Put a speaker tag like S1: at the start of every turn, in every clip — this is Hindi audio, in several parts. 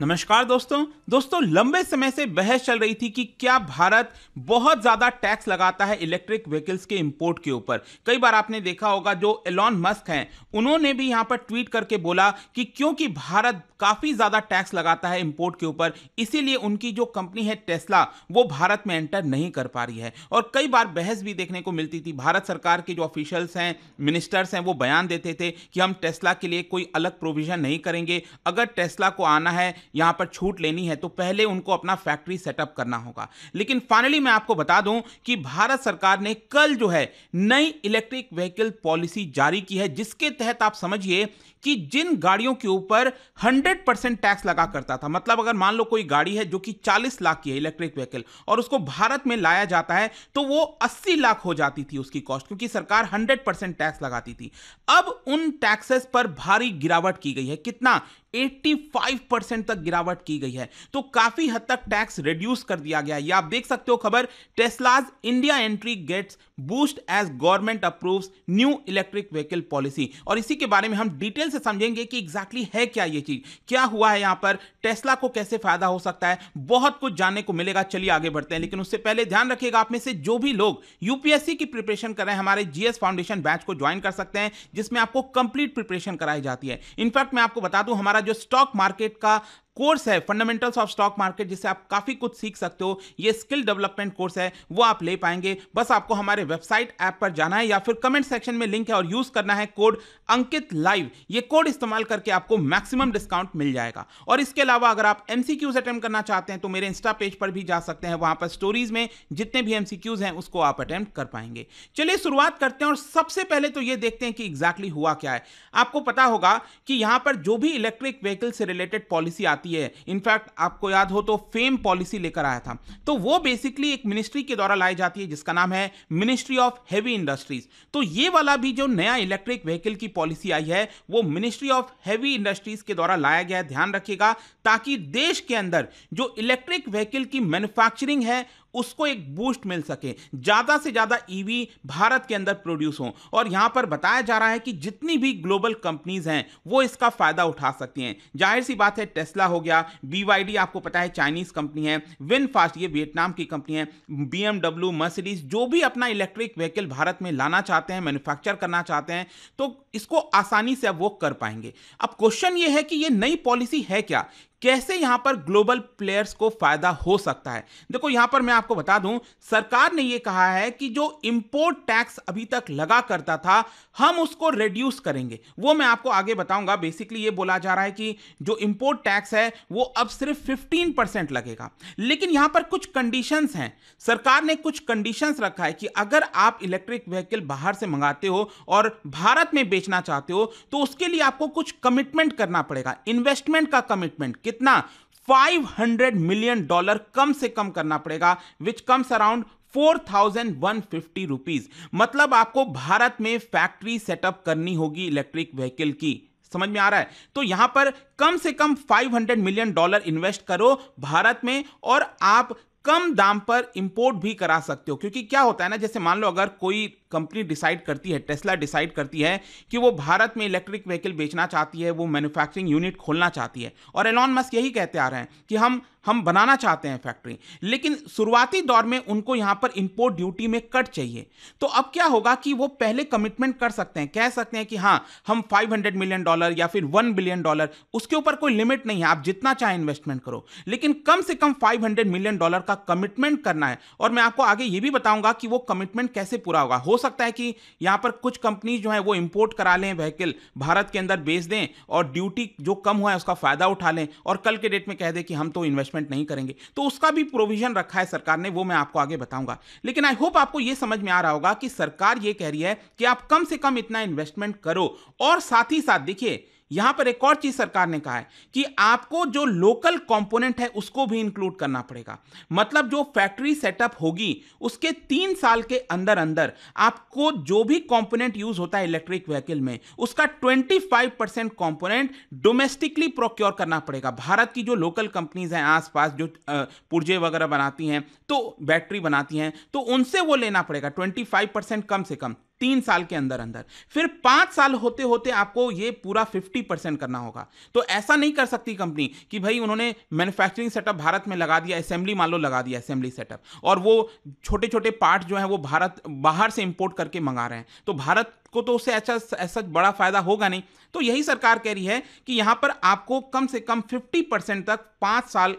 S1: नमस्कार दोस्तों। दोस्तों, लंबे समय से बहस चल रही थी कि क्या भारत बहुत ज़्यादा टैक्स लगाता है इलेक्ट्रिक व्हीकल्स के इंपोर्ट के ऊपर। कई बार आपने देखा होगा, जो एलॉन मस्क हैं, उन्होंने भी यहाँ पर ट्वीट करके बोला कि क्योंकि भारत काफ़ी ज़्यादा टैक्स लगाता है इंपोर्ट के ऊपर, इसीलिए उनकी जो कंपनी है टेस्ला वो भारत में एंटर नहीं कर पा रही है। और कई बार बहस भी देखने को मिलती थी। भारत सरकार के जो ऑफिशियल्स हैं मिनिस्टर्स हैं, वो बयान देते थे कि हम टेस्ला के लिए कोई अलग प्रोविज़न नहीं करेंगे। अगर टेस्ला को आना है यहाँ पर छूट लेनी है तो पहले उनको अपना फैक्ट्री सेटअप करना होगा। लेकिन फाइनली मैं आपको बता दूँ कि भारत सरकार ने कल जो है नई इलेक्ट्रिक व्हीकल पॉलिसी जारी की है, जिसके तहत आप समझिए कि जिन गाड़ियों के ऊपर 100 परसेंट टैक्स लगा करता था मतलब अगर मान लो कोई गाड़ी है जो कि 40 लाख की है, इलेक्ट्रिक व्हीकल, और उसको भारत में लाया जाता है तो वो 80 लाख हो जाती थी उसकी कॉस्ट, क्योंकि सरकार 100 परसेंट टैक्स लगाती थी। अब उन टैक्सेस पर भारी गिरावट की गई है। कितना? 85 परसेंट तक गिरावट की गई है। तो काफ़ी हद तक टैक्स रिड्यूस कर दिया गया है। आप देख सकते हो खबर Tesla's India entry gets boost as government approves new electric vehicle policy. और इसी के बारे में हम डिटेल से समझेंगे कि एग्जैक्टली exactly है क्या ये चीज़? क्या हुआ है यहाँ पर? टेस्ला को कैसे फ़ायदा हो सकता है? बहुत कुछ जानने को मिलेगा, चलिए आगे बढ़ते हैं। लेकिन उससे पहले ध्यान रखिएगा, आप में से जो भी लोग यूपीएससी की प्रिपरेशन कर रहे हैं, हमारे जीएस फाउंडेशन बैच को ज्वाइन कर सकते हैं, जिसमें आपको कंप्लीट प्रिपरेशन कराई जाती है। इनफैक्ट मैं आपको बता दूँ, हमारा जो स्टॉक मार्केट का कोर्स है फंडामेंटल्स ऑफ़ स्टॉक मार्केट जिससे आप काफ़ी कुछ सीख सकते हो। ये स्किल डेवलपमेंट कोर्स है, वो आप ले पाएँगे। बस आपको हमारे वेबसाइट ऐप पर जाना है या फिर कमेंट सेक्शन में लिंक है और यूज़ करना है कोड अंकित लाइव ये कोड इस्तेमाल करके आपको मैक्सिमम डिस्काउंट मिल जाएगा। और इसके अलावा अगर आप एमसीक्यूज अटेम्प्ट करना चाहते हैं तो मेरे इंस्टा पेज पर भी जा सकते हैं। वहाँ पर स्टोरीज में जितने भी एमसीक्यूज हैं, उसको आप अटेम्प्ट कर पाएँगे। चलिए शुरुआत करते हैं और सबसे पहले तो ये देखते हैं कि एग्जैक्टली हुआ क्या है। आपको पता होगा कि यहाँ पर जो भी इलेक्ट्रिक व्हीकल से रिलेटेड पॉलिसी आती है। इनफैक्ट आपको याद हो तो फेम पॉलिसी लेकर आया था। तो वो बेसिकली एक मिनिस्ट्री के द्वारा लाई जाती है, जिसका नाम है मिनिस्ट्री ऑफ़ हैवी इंडस्ट्रीज़ तो ये वाला भी जो नया इलेक्ट्रिक व्हीकल की पॉलिसी आई है, वो मिनिस्ट्री ऑफ़ हैवी इंडस्ट्रीज़ के द्वारा लाया गया है। ध्यान रखिएगा, ताकि देश के अंदर जो इलेक्ट्रिक व्हीकल की मैन्युफैक्चरिंग है उसको एक बूस्ट मिल सके। ज़्यादा से ज़्यादा ईवी भारत के अंदर प्रोड्यूस हो। और यहाँ पर बताया जा रहा है कि जितनी भी ग्लोबल कंपनीज़ हैं, वो इसका फ़ायदा उठा सकती हैं। ज़ाहिर सी बात है टेस्ला हो गया बीवाईडी आपको पता है चाइनीज़ कंपनी है विन फास्ट ये वियतनाम की कंपनी है बीएमडब्ल्यू मर्सिडीज जो भी अपना इलेक्ट्रिक व्हीकल भारत में लाना चाहते हैं मैन्युफैक्चर करना चाहते हैं तो इसको आसानी से अब वो कर पाएँगे। अब क्वेश्चन ये है कि ये नई पॉलिसी है क्या? कैसे यहाँ पर ग्लोबल प्लेयर्स को फ़ायदा हो सकता है? देखो, यहाँ पर मैं आपको बता दूँ, सरकार ने यह कहा है कि जो इंपोर्ट टैक्स अभी तक लगा करता था, हम उसको रिड्यूस करेंगे। वो मैं आपको आगे बताऊँगा। बेसिकली ये बोला जा रहा है कि जो इंपोर्ट टैक्स है, वो अब सिर्फ़ 15 परसेंट लगेगा। लेकिन यहाँ पर कुछ कंडीशन हैं। सरकार ने कुछ कंडीशन रखा है कि अगर आप इलेक्ट्रिक व्हीकल बाहर से मंगाते हो और भारत में बेचना चाहते हो तो उसके लिए आपको कुछ कमिटमेंट करना पड़ेगा। इन्वेस्टमेंट का कमिटमेंट कितना? 500 मिलियन डॉलर कम से कम करना पड़ेगा विच कम्स अराउंड 4150 रुपीस मतलब आपको भारत में फैक्ट्री सेटअप करनी होगी इलेक्ट्रिक व्हीकल की। समझ में आ रहा है? तो यहाँ पर कम से कम 500 मिलियन डॉलर इन्वेस्ट करो भारत में और आप कम दाम पर इंपोर्ट भी करा सकते हो, क्योंकि क्या होता है ना, जैसे मान लो अगर कोई कंपनी डिसाइड करती है टेस्ला डिसाइड करती है कि वो भारत में इलेक्ट्रिक व्हीकल बेचना चाहती है, वो मैन्युफैक्चरिंग यूनिट खोलना चाहती है। और एलॉन मस्क यही कहते आ रहे हैं कि हम हम बनाना चाहते हैं फैक्ट्री लेकिन शुरुआती दौर में उनको यहाँ पर इंपोर्ट ड्यूटी में कट चाहिए। तो अब क्या होगा कि वो पहले कमिटमेंट कर सकते हैं, कह सकते हैं कि हाँ हम 500 मिलियन डॉलर या फिर 1 बिलियन डॉलर उसके ऊपर कोई लिमिट नहीं है, आप जितना चाहे इन्वेस्टमेंट करो। लेकिन कम से कम 500 मिलियन डॉलर का कमिटमेंट करना है। और मैं आपको आगे ये भी बताऊँगा कि वो कमिटमेंट कैसे पूरा होगा। हो सकता है कि यहाँ पर कुछ कंपनी जो है वो इम्पोर्ट करा लें व्हीकल भारत के अंदर बेच दें और ड्यूटी जो कम हुआ है उसका फ़ायदा उठा लें और कल के डेट में कह दें कि हम तो इन्वेस्टमेंट नहीं करेंगे। तो उसका भी प्रोविज़न रखा है सरकार ने, वो मैं आपको आगे बताऊँगा। लेकिन आई होप आपको ये समझ में आ रहा होगा कि सरकार ये कह रही है कि आप कम से कम इतना इन्वेस्टमेंट करो और साथ ही साथ देखिए यहाँ पर एक और चीज़ सरकार ने कहा है कि आपको जो लोकल कंपोनेंट है उसको भी इंक्लूड करना पड़ेगा। मतलब जो फैक्ट्री सेटअप होगी, उसके तीन साल के अंदर अंदर आपको जो भी कंपोनेंट यूज़ होता है इलेक्ट्रिक व्हीकल में, उसका 25 परसेंट कॉम्पोनेंट डोमेस्टिकली प्रोक्योर करना पड़ेगा। भारत की जो लोकल कंपनीज़ हैं, आसपास जो पुर्जे वगैरह बनाती हैं तो बैटरी बनाती हैं तो उनसे वो लेना पड़ेगा ट्वेंटी परसेंट कम से कम। तीन साल के अंदर अंदर। फिर पाँच साल होते होते आपको ये पूरा फिफ्टी परसेंट करना होगा। तो ऐसा नहीं कर सकती कंपनी कि भाई उन्होंने मैन्युफैक्चरिंग सेटअप भारत में लगा दिया असेंबली मान लो लगा दिया असेंबली सेटअप और वो छोटे छोटे पार्ट जो है वो भारत, बाहर से इंपोर्ट करके मंगा रहे हैं। तो भारत को तो उससे ऐसा ऐसा बड़ा फ़ायदा होगा नहीं। तो यही सरकार कह रही है कि यहाँ पर आपको कम से कम 50 परसेंट तक पाँच साल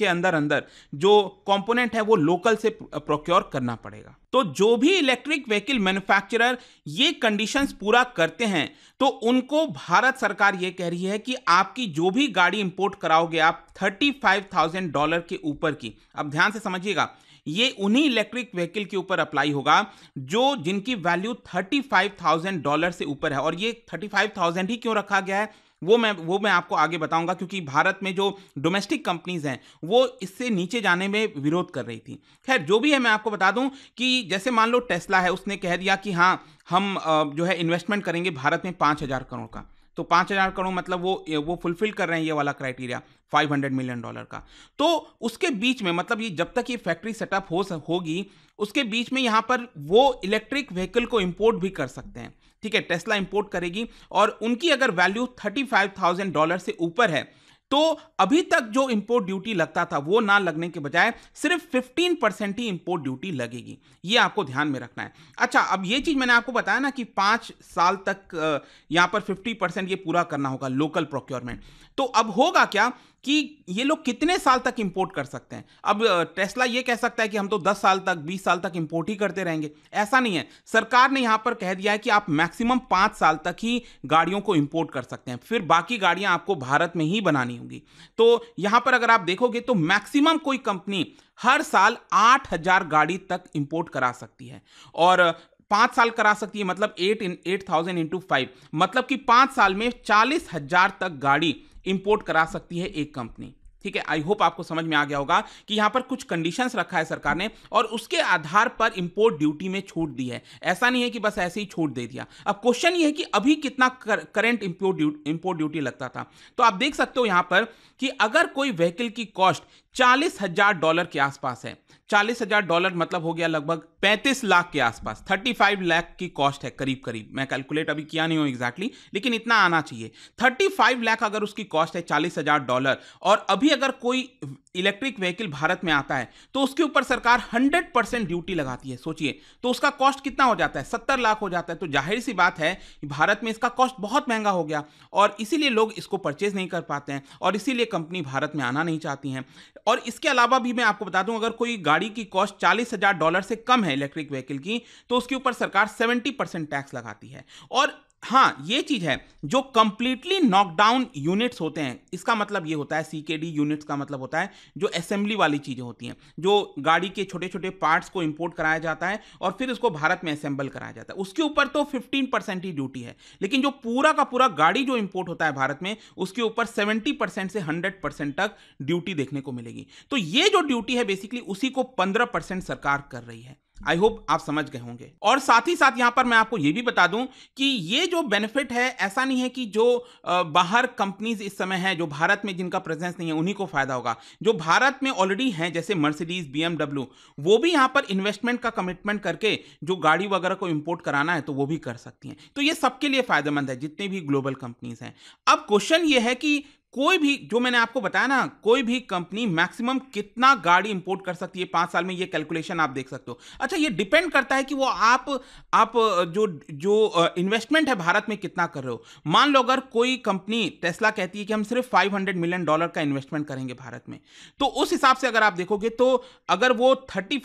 S1: के अंदर अंदर जो कंपोनेंट है वो लोकल से प्रोक्योर करना पड़ेगा। तो जो भी इलेक्ट्रिक व्हीकल मैन्युफैक्चरर ये कंडीशंस पूरा करते हैं तो उनको भारत सरकार ये कह रही है कि आपकी जो भी गाड़ी इंपोर्ट कराओगे आप थर्टी फाइव थाउज़ेंड डॉलर के ऊपर की, अब ध्यान से समझिएगा, ये उन्हीं इलेक्ट्रिक व्हीकल के ऊपर अप्लाई होगा जो जिनकी value thirty five thousand dollar से ऊपर है और ये थर्टी फाइव थाउज़ेंड ही क्यों रखा गया है? वो मैं वो मैं आपको आगे बताऊँगा क्योंकि भारत में जो डोमेस्टिक कंपनीज़ हैं, वो इससे नीचे जाने में विरोध कर रही थी। खैर, जो भी है मैं आपको बता दूँ कि जैसे मान लो टेस्ला है, उसने कह दिया कि हाँ हम जो है इन्वेस्टमेंट करेंगे भारत में पाँच हज़ार करोड़ का। तो पाँच हज़ार करोड़ मतलब वो वो फुलफिल कर रहे हैं ये वाला criteria five hundred million dollar का। तो उसके बीच में मतलब ये जब तक ये फैक्ट्री सेटअप हो होगी, उसके बीच में यहाँ पर वो इलेक्ट्रिक व्हीकल को इम्पोर्ट भी कर सकते हैं। ठीक है टेस्ला इम्पोर्ट करेगी और उनकी अगर value thirty five thousand dollar से ऊपर है तो अभी तक जो इंपोर्ट ड्यूटी लगता था, वो ना लगने के बजाय सिर्फ़ 15 परसेंट ही इंपोर्ट ड्यूटी लगेगी। ये आपको ध्यान में रखना है। अच्छा अब ये चीज़ मैंने आपको बताया ना कि पाँच साल तक यहाँ पर 50 परसेंट ये पूरा करना होगा लोकल प्रोक्योरमेंट तो अब होगा क्या? कि ये लोग कितने साल तक इंपोर्ट कर सकते हैं? अब टेस्ला ये कह सकता है कि हम तो 10 साल तक 20 साल तक इंपोर्ट ही करते रहेंगे। ऐसा नहीं है। सरकार ने यहाँ पर कह दिया है कि आप मैक्सिमम पाँच साल तक ही गाड़ियों को इंपोर्ट कर सकते हैं। फिर बाकी गाड़ियाँ आपको भारत में ही बनानी होंगी। तो यहाँ पर अगर आप देखोगे तो मैक्सिमम कोई कंपनी हर साल आठ हज़ार गाड़ी तक इंपोर्ट करा सकती है। और पाँच साल करा सकती है मतलब eight in eight thousand into five मतलब कि पाँच साल में चालीस हज़ार तक गाड़ी इंपोर्ट करा सकती है एक कंपनी ठीक है आई होप आपको समझ में आ गया होगा कि यहाँ पर कुछ कंडीशंस रखा है सरकार ने और उसके आधार पर इंपोर्ट ड्यूटी में छूट दी है। ऐसा नहीं है कि बस ऐसे ही छूट दे दिया। अब क्वेश्चन ये है कि अभी कितना करंट इंपोर्ट इंपोर्ट ड्यूटी लगता था। तो आप देख सकते हो यहाँ पर कि अगर कोई व्हीकल की कॉस्ट चालीस हज़ार डॉलर के आसपास है, चालीस हज़ार डॉलर मतलब हो गया लगभग पैंतीस लाख के आसपास थर्टी फाइव लाख की कॉस्ट है करीब करीब। मैं कैलकुलेट अभी किया नहीं हूँ एग्जैक्टली लेकिन इतना आना चाहिए। थर्टी फाइव लाख अगर उसकी कॉस्ट है चालीस हज़ार डॉलर और अभी अगर कोई इलेक्ट्रिक व्हीकल भारत में आता है तो उसके ऊपर सरकार हंड्रेड परसेंट ड्यूटी लगाती है। सोचिए तो उसका कॉस्ट कितना हो जाता है? सत्तर लाख हो जाता है। तो ज़ाहिर सी बात है भारत में इसका कॉस्ट बहुत महँगा हो गया और इसीलिए लोग इसको परचेज नहीं कर पाते हैं और इसीलिए कंपनी भारत में आना नहीं चाहती हैं। और इसके अलावा भी मैं आपको बता दूँ, अगर कोई गाड़ी की कॉस्ट चालीस डॉलर से कम है इलेक्ट्रिक व्हीकल की तो उसके ऊपर सरकार सेवेंटी टैक्स लगाती है। और हाँ ये चीज़ है, जो कंप्लीटली नॉकडाउन यूनिट्स होते हैं, इसका मतलब ये होता है सीकेडी यूनिट्स का मतलब होता है, जो असेंबली वाली चीज़ें होती हैं, जो गाड़ी के छोटे छोटे पार्ट्स को इंपोर्ट कराया जाता है और फिर उसको भारत में असेंबल कराया जाता है। उसके ऊपर तो 15 परसेंट ही ड्यूटी है, लेकिन जो पूरा का पूरा गाड़ी जो इंपोर्ट होता है भारत में, उसके ऊपर सेवेंटी परसेंट से हंड्रेड परसेंट तक ड्यूटी देखने को मिलेगी। तो ये जो ड्यूटी है बेसिकली उसी को पंद्रह परसेंट सरकार कर रही है। आई होप आप समझ गए होंगे। और साथ ही साथ यहाँ पर मैं आपको यह भी बता दूँ कि ये जो बेनिफिट है, ऐसा नहीं है कि जो बाहर कंपनीज़ इस समय है, जो भारत में जिनका प्रेजेंस नहीं है, उन्हीं को फ़ायदा होगा। जो भारत में ऑलरेडी हैं, जैसे मर्सिडीज बीएमडब्ल्यू वो भी यहाँ पर इन्वेस्टमेंट का कमिटमेंट करके जो गाड़ी वगैरह को इंपोर्ट कराना है तो वो भी कर सकती हैं। तो ये सबके लिए फ़ायदेमंद है, जितने भी ग्लोबल कंपनीज़ हैं। अब क्वेश्चन ये है कि कोई भी, जो मैंने आपको बताया ना, कोई भी कंपनी मैक्सिमम कितना गाड़ी इंपोर्ट कर सकती है पाँच साल में, ये कैलकुलेशन आप देख सकते हो। अच्छा ये डिपेंड करता है कि वो आप आप, जो जो इन्वेस्टमेंट है भारत में कितना कर रहे हो। मान लो अगर कोई कंपनी टेस्ला कहती है कि हम सिर्फ़ 500 मिलियन डॉलर का इन्वेस्टमेंट करेंगे भारत में तो उस हिसाब से अगर आप देखोगे तो अगर वो थर्टी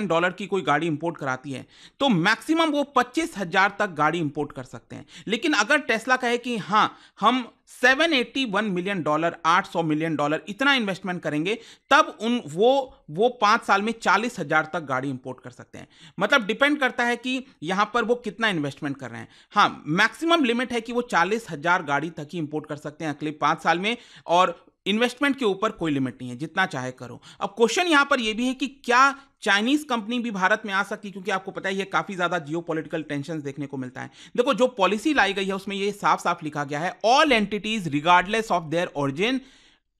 S1: डॉलर की कोई गाड़ी इंपोर्ट कराती है तो मैक्सिमम वो पच्चीस तक गाड़ी इंपोर्ट कर सकते हैं। लेकिन अगर टेस्ला कहे कि हाँ हम 781 मिलियन डॉलर 800 मिलियन डॉलर इतना इन्वेस्टमेंट करेंगे, तब उन वो वो पाँच साल में चालीस हज़ार तक गाड़ी इंपोर्ट कर सकते हैं। मतलब डिपेंड करता है कि यहाँ पर वो कितना इन्वेस्टमेंट कर रहे हैं। हाँ मैक्सिमम लिमिट है कि वो चालीस हज़ार गाड़ी तक ही इंपोर्ट कर सकते हैं अगले पाँच साल में, और इन्वेस्टमेंट के ऊपर कोई लिमिट नहीं है, जितना चाहे करो। अब क्वेश्चन यहाँ पर यह भी है कि क्या चाइनीज़ कंपनी भी भारत में आ सकती है क्योंकि आपको पता ही है काफ़ी ज़्यादा जियो पोलिटिकल टेंशन देखने को मिलता है। देखो, जो पॉलिसी लाई गई है, उसमें यह साफ़ साफ़ लिखा गया है all entities regardless of their origin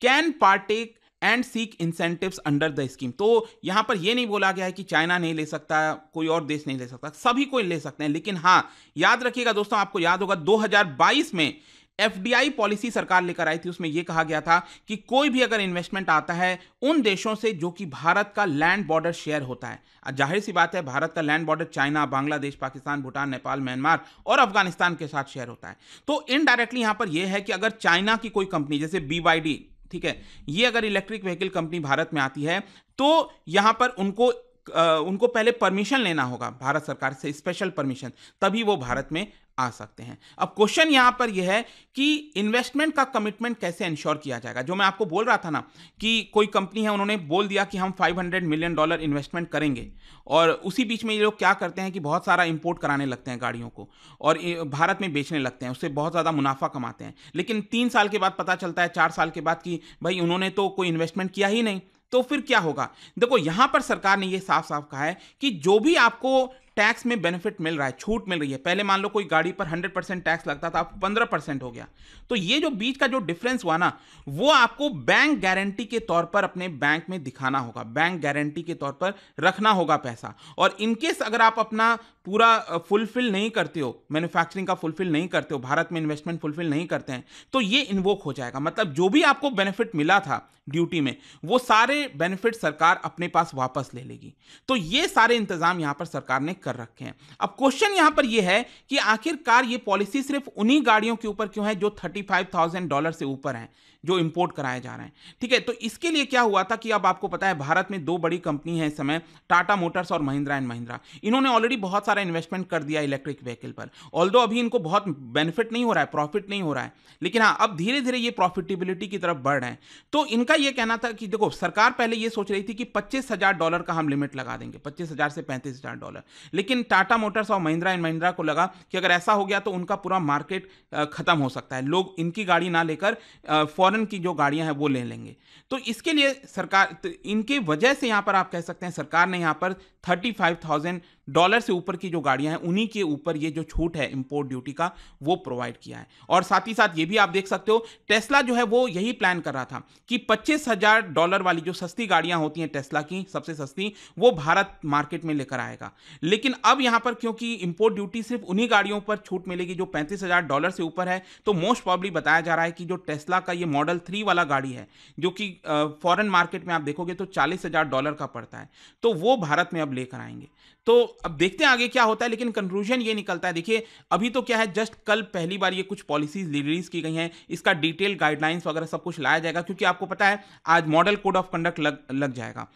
S1: can partake and seek incentives under the scheme तो यहाँ पर यह नहीं बोला गया है कि चाइना नहीं ले सकता, कोई और देश नहीं ले सकता, सभी कोई ले सकते हैं। लेकिन हाँ, याद रखिएगा दोस्तों, आपको याद होगा 2022 में एफडीआई पॉलिसी सरकार लेकर आई थी, उसमें यह कहा गया था कि कोई भी अगर इन्वेस्टमेंट आता है, उन देशों से जो कि भारत का लैंड बॉर्डर शेयर होता है। ज़ाहिर सी बात है, भारत का land border China, Bangladesh, Pakistan, Bhutan, Nepal, Myanmar और अफ़गानिस्तान के साथ शेयर होता है। तो इनडायरेक्टली यहाँ पर यह है कि अगर चाइना की कोई कंपनी जैसे बीवाईडी ठीक है, ये अगर इलेक्ट्रिक व्हीकल कंपनी भारत में आती है तो यहाँ पर उनको उनको पहले परमिशन लेना होगा, भारत सरकार से स्पेशल परमिशन तभी वो भारत में आ सकते हैं। अब क्वेश्चन यहाँ पर यह है कि इन्वेस्टमेंट का कमिटमेंट कैसे इंश्योर किया जाएगा? जो मैं आपको बोल रहा था ना कि कोई कंपनी है, उन्होंने बोल दिया कि हम 500 मिलियन डॉलर इन्वेस्टमेंट करेंगे और उसी बीच में ये लोग क्या करते हैं कि बहुत सारा इंपोर्ट कराने लगते हैं गाड़ियों को और भारत में बेचने लगते हैं, उससे बहुत ज़्यादा मुनाफा कमाते हैं। लेकिन तीन साल के बाद पता चलता है, चार साल के बाद कि भाई उन्होंने तो कोई इन्वेस्टमेंट किया ही नहीं तो फिर क्या होगा? देखो, यहाँ पर सरकार ने यह साफ़ साफ़ कहा है कि जो भी आपको टैक्स में बेनिफिट मिल रहा है, छूट मिल रही है। पहले मान लो कोई गाड़ी पर 100 परसेंट टैक्स लगता था, अब 15 परसेंट हो गया। तो ये जो बीच का जो डिफरेंस हुआ ना, वो आपको बैंक गारंटी के तौर पर अपने बैंक में दिखाना होगा। बैंक गारंटी के तौर पर रखना होगा पैसा। और इनकेस अगर आप अपना पूरा फुलफिल नहीं करते हो मैन्युफैक्चरिंग का फुलफिल नहीं करते हो, भारत में इन्वेस्टमेंट फुलफिल नहीं करते हैं तो ये इन्वोक हो जाएगा। मतलब जो भी आपको बेनिफिट मिला था ड्यूटी में, वो सारे बेनिफिट सरकार अपने पास वापस ले लेगी। तो ये सारे इंतज़ाम यहाँ पर सरकार ने कर रखे हैं। अब क्वेश्चन यहाँ पर यह है कि आखिरकार ये पॉलिसी सिर्फ़ उन्हीं गाड़ियों के ऊपर क्यों है जो थर्टी डॉलर से ऊपर हैं? जो इंपोर्ट कराए जा रहे हैं। ठीक है तो इसके लिए क्या हुआ था कि अब आपको पता है, भारत में दो बड़ी कंपनी है इस समय टाटा मोटर्स और महिंद्रा एंड महिंद्रा इन्होंने ऑलरेडी बहुत सारा इन्वेस्टमेंट कर दिया इलेक्ट्रिक व्हीकल पर। ऑल अभी इनको बहुत बेनिफिट नहीं हो रहा है प्रॉफिट नहीं हो रहा है, लेकिन हाँ अब धीरे धीरे ये प्रॉफिटेबिलिटी की तरफ़ बढ़ रहे हैं। तो इनका यह कहना था कि देखो, सरकार पहले ये सोच रही थी कि पच्चीस हज़ार डॉलर का हम लिमिट लगा देंगे, पच्चीस हज़ार से पैंतीस हज़ार डॉलर लेकिन टाटा मोटर्स और महिंद्रा एंड महिंद्रा को लगा कि अगर ऐसा हो गया तो उनका पूरा मार्केट खत्म हो सकता है। लोग इनकी गाड़ी ना लेकर फॉरन की जो गाड़ियाँ हैं वो ले लेंगे। तो इसके लिए सरकार तो इनके वजह से यहाँ पर आप कह सकते हैं सरकार ने यहाँ पर थर्टी फाइव थाउज़ेंड डॉलर से ऊपर की जो गाड़ियाँ हैं, उन्हीं के ऊपर ये जो छूट है इंपोर्ट ड्यूटी का, वो प्रोवाइड किया है। और साथ ही साथ ये भी आप देख सकते हो टेस्ला जो है, वो यही प्लान कर रहा था कि पच्चीस हज़ार डॉलर वाली जो सस्ती गाड़ियाँ होती हैं टेस्ला की, सबसे सस्ती, वो भारत मार्केट में लेकर आएगा। लेकिन अब यहाँ पर क्योंकि इंपोर्ट ड्यूटी सिर्फ़ उन्हीं गाड़ियों पर छूट मिलेगी जो पैंतीस हज़ार डॉलर से ऊपर है तो मोस्ट प्रॉब्ली बताया जा रहा है कि जो टेस्ला का ये मॉडल थ्री वाला गाड़ी है, जो कि फॉरेन मार्केट में आप देखोगे तो चालीस हज़ार डॉलर का पड़ता है तो वो भारत में अब लेकर आएँगे। तो अब देखते हैं आगे क्या होता है, लेकिन कंक्लूजन ये निकलता है। देखिए, अभी तो क्या है जस्ट कल पहली बार ये कुछ पॉलिसीज़ रिलीज़ की गई हैं। इसका डिटेल गाइडलाइंस वगैरह सब कुछ लाया जाएगा, क्योंकि आपको पता है, आज मॉडल कोड ऑफ़ कंडक्ट लग लग जाएगा।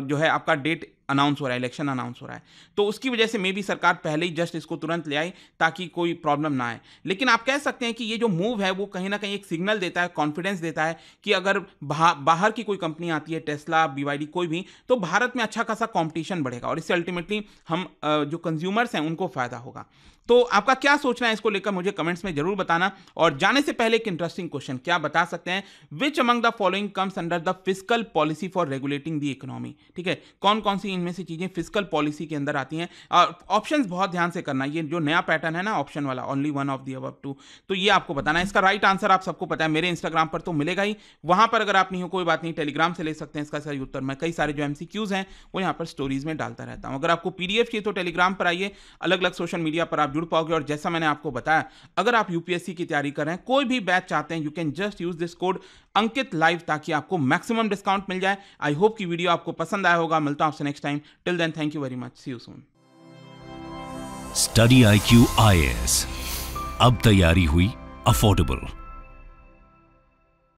S1: जो है आपका डेट अनाउंस हो रहा है इलेक्शन अनाउंस हो रहा है। तो उसकी वजह से मे भी सरकार पहले ही जस्ट इसको तुरंत ले आई, ताकि कोई प्रॉब्लम ना आए। लेकिन आप कह सकते हैं कि ये जो मूव है, वो कहीं ना कहीं एक सिग्नल देता है कॉन्फिडेंस देता है कि अगर बाहर की कोई कंपनी आती है टेस्ला बीवाईडी कोई भी तो भारत में अच्छा खासा कॉम्पिटिशन बढ़ेगा। और इससे अल्टीमेटली हम जो कंज्यूमर्स हैं, उनको फ़ायदा होगा। तो आपका क्या सोचना है इसको लेकर मुझे कमेंट्स में ज़रूर बताना। और जाने से पहले एक इंटरेस्टिंग क्वेश्चन क्या बता सकते हैं? Which among the following comes under the physical policy for regulating the economy ठीक है कौन कौन सी इनमें से चीज़ें फ़िज़िकल पॉलिसी के अंदर आती हैं? और ऑप्शन बहुत ध्यान से करना, ये जो नया पैटर्न है ना ऑप्शन वाला ओनली वन ऑफ़ दी अब टू तो ये आपको बताना है। इसका राइट आंसर आप सबको पता है, मेरे इंस्टाग्राम पर तो मिलेगा ही। वहाँ पर अगर आप नहीं हो, कोई बात नहीं टेलीग्राम से ले सकते हैं, इसका सही उत्तर। मैं कई सारे जो एमसीक्यूज हैं, वो यहाँ पर स्टोरीज में डालता रहता हूँ। अगर आपको पीडीएफ चाहिए तो टेलीग्राम पर आइए अलग अलग सोशल मीडिया पर आप जुड़ पाओगे और जैसा मैंने आपको बताया, अगर आप यूपीएससी की तैयारी कर रहे हैं, कोई भी बैच चाहते हैं you can just use this code Ankit live ताकि आपको मैक्सिमम डिस्काउंट मिल जाए। आई होप की वीडियो आपको पसंद आया होगा। मिलता हूँ आपसे next time till then thank you very much see you soon
S2: study I Q I S अब तैयारी हुई अफोर्डेबल